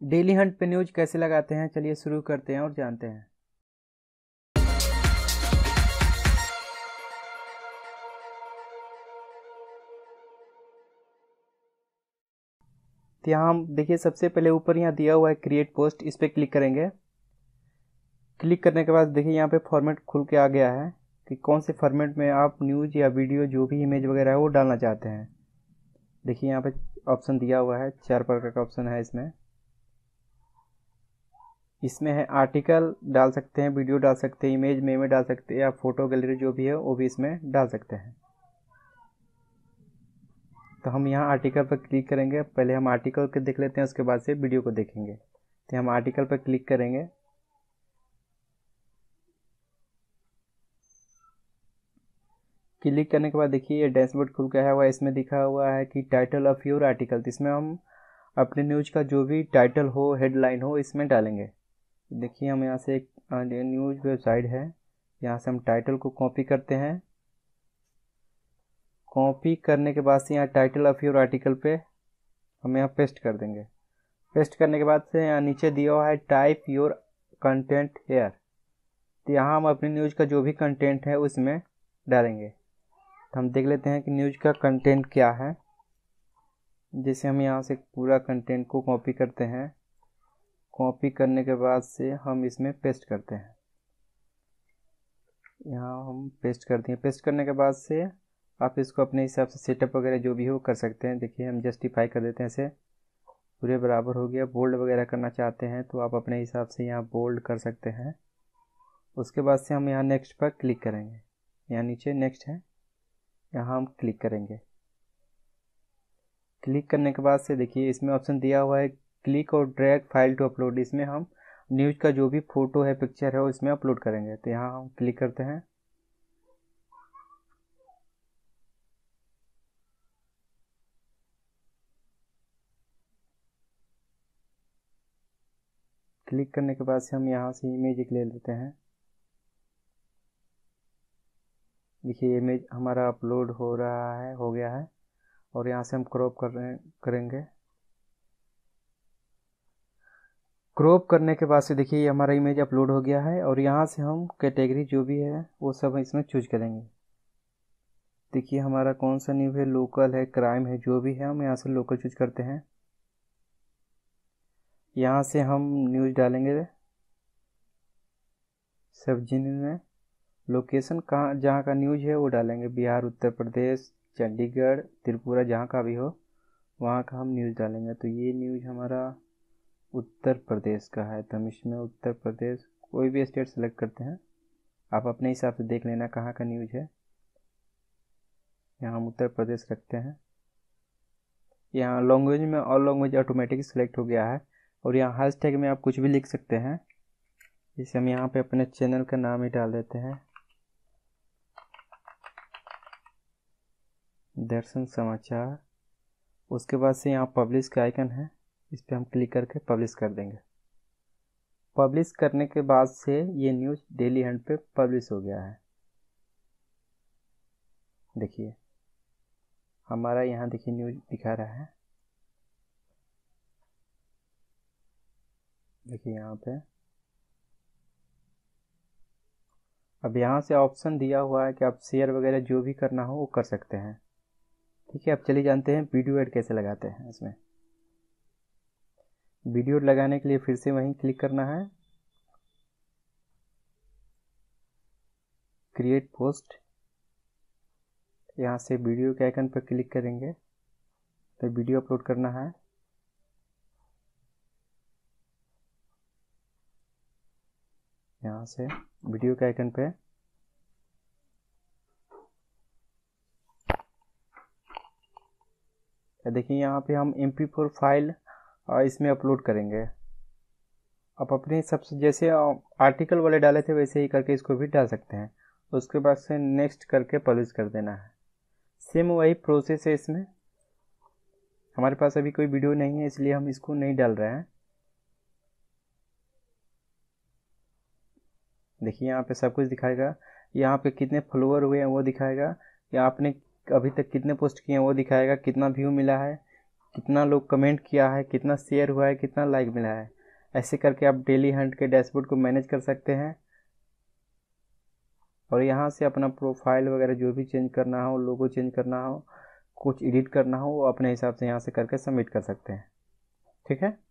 Daily Hunt पे news कैसे लगाते हैं? चलिए शुरू करते हैं और जानते हैं। तो यहाँ हम, देखिए, सबसे पहले ऊपर यहाँ दिया हुआ है क्रिएट पोस्ट इस पर क्लिक करेंगे। क्लिक करने के बाद देखिए यहाँ पे फॉर्मेट खुल के आ गया है कि कौन से फॉर्मेट में आप न्यूज़ या वीडियो जो भी इमेज वगैरह है वो डालना चाहते हैं। देखिए यहाँ पे ऑप्शन दिया हुआ है, चार प्रकार का ऑप्शन है इसमें। इसमें है आर्टिकल डाल सकते हैं, वीडियो डाल सकते हैं, इमेज में डाल सकते हैं, या फ़ोटो गैलरी जो भी है, वो भी इसमें डाल सकते हैं। तो हम यहाँ आर्टिकल पर क्लिक करेंगे। पहले हम आर्टिकल के देख लेते हैं, उसके बाद से वीडियो को देखेंगे। तो हम आर्टिकल पर क्लिक करेंगे। क्लिक करने के बाद देखिए, ये डैशबोर्ड खुल गया हुआ इसमें दिखा हुआ है कि टाइटल ऑफ़ योर आर्टिकल तो इसमें हम अपने न्यूज़ का जो भी टाइटल हो हेडलाइन हो, इसमें डालेंगे। देखिए, हम यहाँ से एक न्यूज़ वेबसाइट है। यहाँ से हम टाइटल को कॉपी करते हैं। कॉपी करने के बाद से यहाँ टाइटल ऑफ़ योर आर्टिकल पे हम यहाँ पेस्ट कर देंगे। पेस्ट करने के बाद से यहाँ नीचे दिया हुआ है टाइप योर कंटेंट हेयर तो यहाँ हम अपनी न्यूज़ का जो भी कंटेंट है उसमें डालेंगे। तो हम देख लेते हैं कि न्यूज़ का कंटेंट क्या है। जैसे हम यहाँ से पूरा कंटेंट को कॉपी करते हैं। कॉपी करने के बाद से हम इसमें पेस्ट करते हैं। यहाँ हम पेस्ट करते हैं पेस्ट करने के बाद से आप इसको अपने हिसाब से सेटअप वगैरह जो भी हो कर सकते हैं। देखिए, हम जस्टिफाई कर देते हैं इसे। पूरे बराबर हो गया। बोल्ड वगैरह करना चाहते हैं तो आप अपने हिसाब से यहाँ बोल्ड कर सकते हैं। उसके बाद से हम यहाँ नेक्स्ट पर क्लिक करेंगे। यहाँ नीचे नेक्स्ट है। यहाँ हम क्लिक करेंगे। क्लिक करने के बाद से देखिए, इसमें ऑप्शन दिया हुआ है क्लिक और ड्रैग फ़ाइल टू अपलोड इसमें हम न्यूज़ का जो भी फ़ोटो है पिक्चर है वो इसमें अपलोड करेंगे। तो यहाँ हम क्लिक करते हैं। क्लिक करने के बाद से हम यहाँ से इमेज एक ले लेते हैं। देखिए इमेज हमारा अपलोड हो रहा है, हो गया है। और यहाँ से हम क्रॉप कर रहे करेंगे। क्रॉप करने के बाद से देखिए, ये हमारा इमेज अपलोड हो गया है और यहाँ से हम कैटेगरी जो भी है, वो सब इसमें चूज़ करेंगे। देखिए, हमारा कौन सा न्यूज़ है? लोकल है क्राइम है, जो भी है, हम यहाँ से लोकल चूज़ करते हैं। यहाँ से हम न्यूज़ डालेंगे। सब जिन में लोकेशन कहाँ, जहाँ का न्यूज़ है, वो डालेंगे। बिहार, उत्तर प्रदेश, चंडीगढ़, त्रिपुरा, जहाँ का भी हो, वहाँ का हम न्यूज़ डालेंगे। तो ये न्यूज़ हमारा उत्तर प्रदेश का है। तो हम इसमें उत्तर प्रदेश कोई भी स्टेट सेलेक्ट करते हैं। आप अपने हिसाब से देख लेना कहाँ का न्यूज़ है। यहाँ हम उत्तर प्रदेश रखते हैं। यहाँ लैंग्वेज में ऑल लैंग्वेज ऑटोमेटिक सेलेक्ट हो गया है। और यहाँ हैश टैग में आप कुछ भी लिख सकते हैं। जैसे हम यहाँ पे अपने चैनल का नाम ही डाल देते हैं। दर्शन समाचार। उसके बाद से यहाँ पब्लिश का आइकन है। इस पर हम क्लिक करके पब्लिश कर देंगे। पब्लिश करने के बाद से ये न्यूज़ डेली हैंड पे पब्लिश हो गया है। देखिए, हमारा यहाँ देखिए न्यूज़ दिखा रहा है। देखिए यहाँ पे। अब यहाँ से ऑप्शन दिया हुआ है कि आप शेयर वगैरह जो भी करना हो वो कर सकते हैं। ठीक है, अब चलिए जानते हैं वीडियो एड कैसे लगाते हैं इसमें। वीडियो लगाने के लिए फिर से वहीं क्लिक करना है। क्रिएट पोस्ट यहाँ से वीडियो के आइकन पर क्लिक करेंगे। तो वीडियो अपलोड करना है। यहाँ से वीडियो के आइकन पे। देखिए यहाँ पे हम एम पी फोर फ़ाइल इसमें अपलोड करेंगे। आप अपने सबसे जैसे आर्टिकल वाले डाले थे, वैसे ही करके इसको भी डाल सकते हैं। उसके बाद से नेक्स्ट करके पब्लिश कर देना है। सेम वही प्रोसेस है इसमें। हमारे पास अभी कोई वीडियो नहीं है, इसलिए हम इसको नहीं डाल रहे हैं। देखिए, यहाँ पे सब कुछ दिखाएगा। यहाँ पे कितने फॉलोअर हुए हैं वो दिखाएगा। या आपने अभी तक कितने पोस्ट किए हैं वो दिखाएगा। कितना व्यू मिला है। कितना लोग कमेंट किया है, कितना शेयर हुआ है, कितना लाइक मिला है। ऐसे करके आप डेली हंट के डैशबोर्ड को मैनेज कर सकते हैं। और यहाँ से अपना प्रोफ़ाइल वगैरह जो भी चेंज करना हो लोगो चेंज करना हो, कुछ एडिट करना हो अपने हिसाब से यहाँ से करके सबमिट कर सकते हैं। ठीक है?